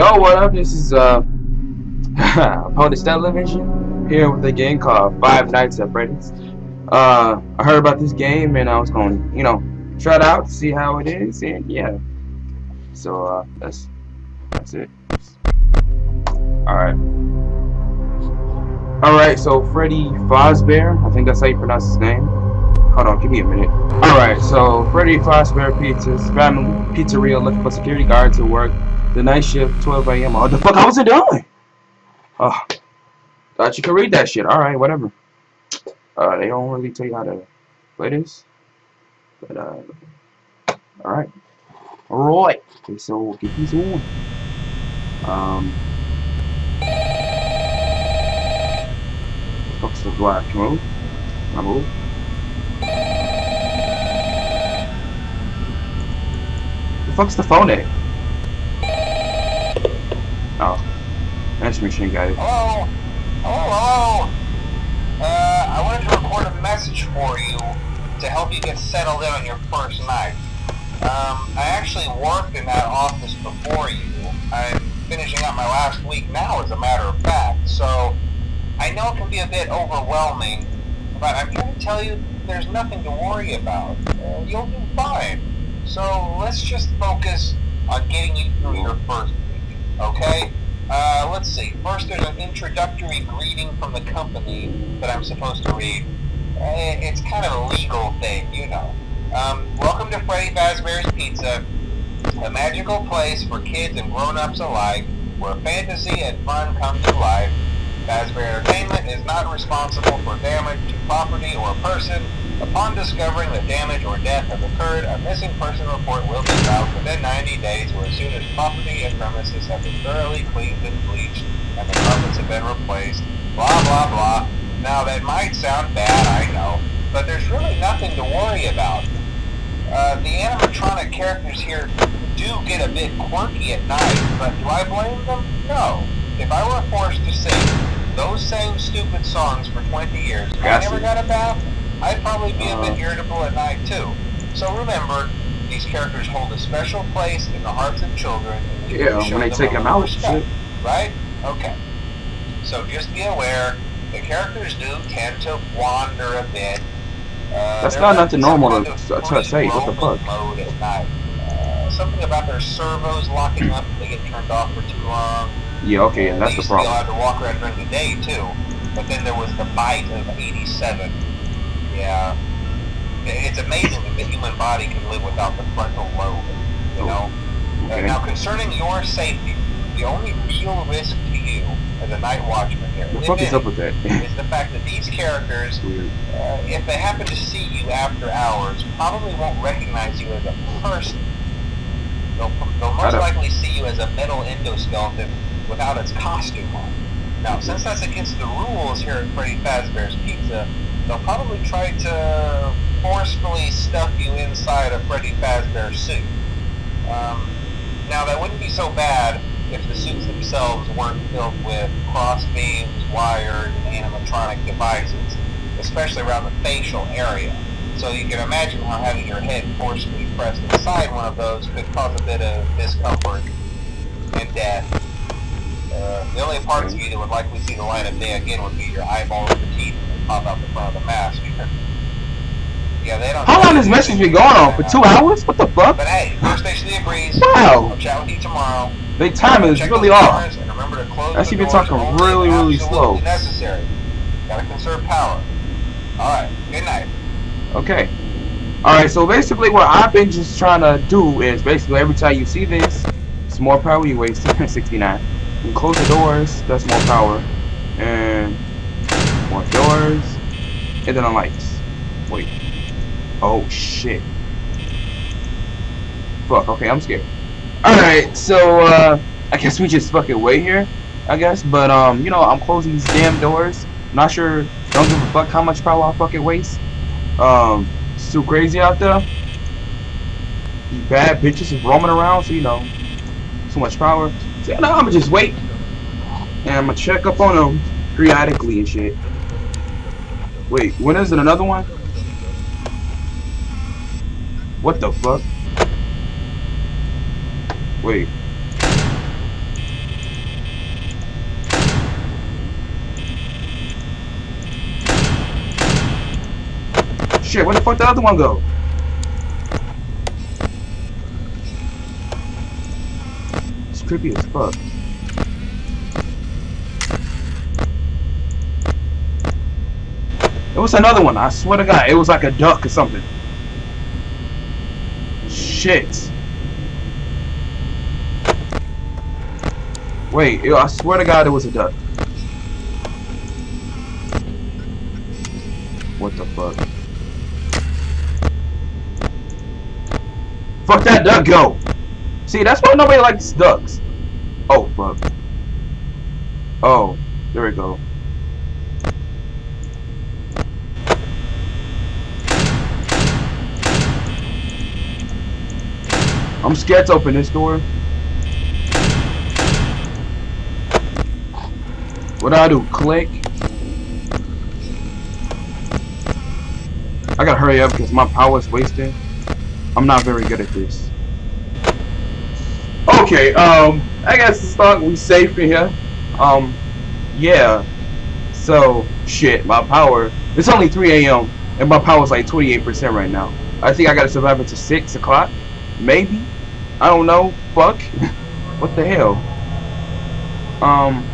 Yo, what up? This is uh Pawnage Television here with a game called Five Nights at Freddy's. Uh, I heard about this game and I was going, you know, try it out, to see how it is, and yeah. So uh, that's that's it. All right. All right. So Freddy Fazbear, I think that's how you pronounce his name. Hold on, give me a minute. All right. So Freddy Fazbear Pizza's family pizzeria looking for security guards to work the night shift, 12 a.m. What the fuck? I wasn't doing. Oh, thought you could read that shit. All right, whatever. Uh, they don't really tell you how to play this, but uh, all right, all right. Okay, so we'll get these on. Um, what's the black move? I move. The fuck's the phone at? Oh, that's machine guy. Hello? Hello, hello? Uh, I wanted to record a message for you to help you get settled in on your first night. Um, I actually worked in that office before you. I'm finishing up my last week now, as a matter of fact, so I know it can be a bit overwhelming, but I'm here to tell you there's nothing to worry about. Uh, you'll do fine. So let's just focus on getting you through your first week, okay? Uh, let's see. First, there's an introductory greeting from the company that I'm supposed to read. Uh, It's kind of a legal thing, you know. Um, welcome to Freddy Fazbear's Pizza, a magical place for kids and grown-ups alike, where fantasy and fun come to life. Fazbear responsible for damage to property or person. Upon discovering that damage or death has occurred, a missing person report will be filed within 90 days or as soon as property and premises have been thoroughly cleaned and bleached and the carpets have been replaced. Blah, blah, blah. Now, that might sound bad, I know, but there's really nothing to worry about. Uh, the animatronic characters here do get a bit quirky at night, but do I blame them? No. If I were forced to sing those same stupid songs for 20 years, and I never got a bath, I'd probably be a bit irritable at night too. So remember, these characters hold a special place in the hearts of children. and Yeah, when they take a them out, respect. Right? Okay. So just be aware, the characters do tend to wander a bit. Uh, That's not in nothing normal to- to- to say, what the fuck? roaming Mode at night. Uh, something about their servos locking up if they get turned off for too long. Yeah, okay, and that's they the used problem. be allowed to walk around during the day too. But then there was the bite of 87. Yeah. It's amazing that the human body can live without the frontal lobe. You know. Uh, Okay. now concerning your safety, the only real risk to you as a night watchman here, The fuck is up with that? is the fact that these characters uh, if they happen to see you after hours, probably won't recognize you as a person. They'll, they'll most likely see you as a metal endoskeleton without its costume on. Now, since that's against the rules here at Freddy Fazbear's Pizza, they'll probably try to forcefully stuff you inside a Freddy Fazbear suit. Um, now, that wouldn't be so bad if the suits themselves weren't filled with cross beams, wires, and animatronic devices, especially around the facial area. So you can imagine how having your head forcefully pressed inside one of those could cause a bit of discomfort and death. Only parts of you that would likely see the light of day again would be your eyeballs, the teeth, and pop out the front of the mask. yeah, they don't. How long has message been going on? For two hours? What the fuck? But hey, first station of the breeze. Wow. I'll chat with you tomorrow. The time is really off. cameras And remember to close Actually been talking really, really slow. Necessary. Gotta conserve power. All right. Good night. Okay. Alright, so basically what I've been just trying to do is basically every time you see this, it's more power you waste, 69. Close the doors, that's more power. And more doors. And then the lights. Wait. Oh shit. Fuck, okay, I'm scared. Alright, so uh I guess we just fucking wait here, I guess. But um, you know, I'm closing these damn doors. Not sure don't give a fuck how much power I fucking waste. Um, it's too crazy out there. These bad bitches roaming around, so you know, so much power. So, no, I'ma just wait. And I'ma check up on them periodically and shit. Wait, when is it another one? What the fuck? Wait. Shit, where the fuck the other one go? As fuck. It was another one, I swear to god, it was like a duck or something. Shit. Wait, I swear to god it was a duck. What the fuck? Fuck that duck go! See, that's why nobody likes ducks. Oh, fuck. Oh, there we go. I'm scared to open this door. What do I do? Click? I gotta hurry up because my power's wasted. I'm not very good at this. Okay, um, I guess it's not we safe in here. Um, yeah. So, shit, my power. It's only 3 a.m. and my power's like 28% right now. I think I gotta survive until 6 o'clock. Maybe. I don't know. Fuck. what the hell? Um,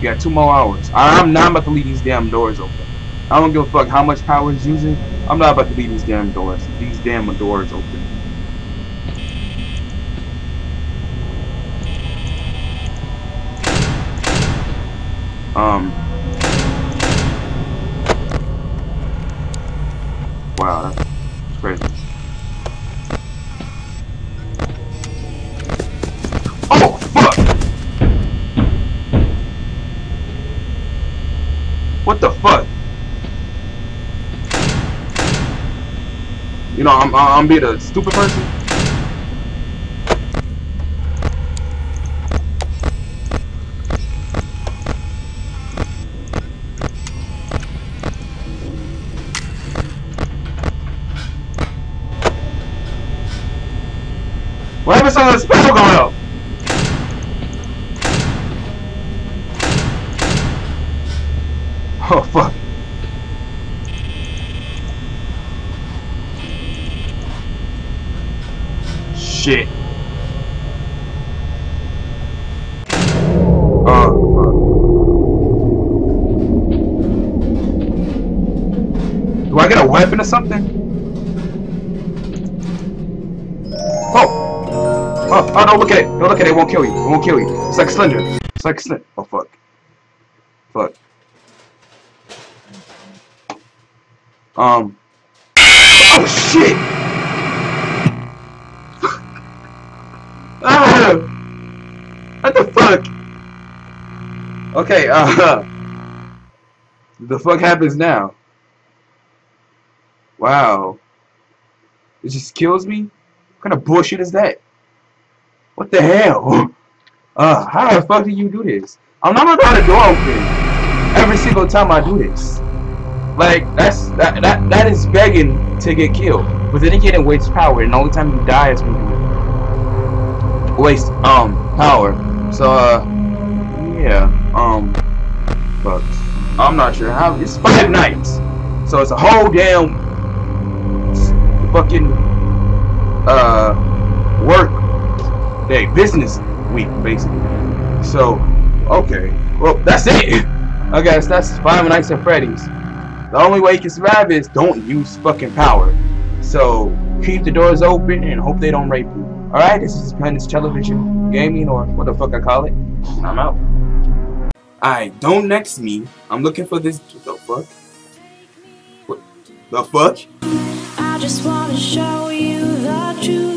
got two more hours. I'm not about to leave these damn doors open. I don't give a fuck how much power is using. I'm not about to leave these damn doors. These damn doors open. Um. Wow, that's crazy. Oh, fuck! What the fuck? You know, I'm I'm being a stupid person. Happened to the spell going up? Oh fuck. Shit. Oh. Do I get a weapon or something? Oh, oh, don't look at it. Don't look at it. It won't kill you. It won't kill you. It's like Slender. It's like Slender. Oh, fuck. Fuck. Um. Oh, shit! ah! What the fuck? Okay, uh. The fuck happens now? Wow. It just kills me? What kind of bullshit is that? What the hell? Uh, how the fuck do you do this? I'm not gonna have the door open every single time I do this. Like that's that that that is begging to get killed. But then again, it wastes power, and the only time you die is when you waste um power. So uh, yeah, um, but I'm not sure how. It's five nights, so it's a whole damn fucking uh work day, business week, basically. So, okay. Well, that's it. I guess that's Five Nights at Freddy's. The only way you can survive is don't use fucking power. So, keep the doors open and hope they don't rape you. Alright, this is Pawnage Television Gaming, or what the fuck I call it. I'm out. Alright, don't next me. I'm looking for this. The fuck? What? The fuck? I just wanna show you the true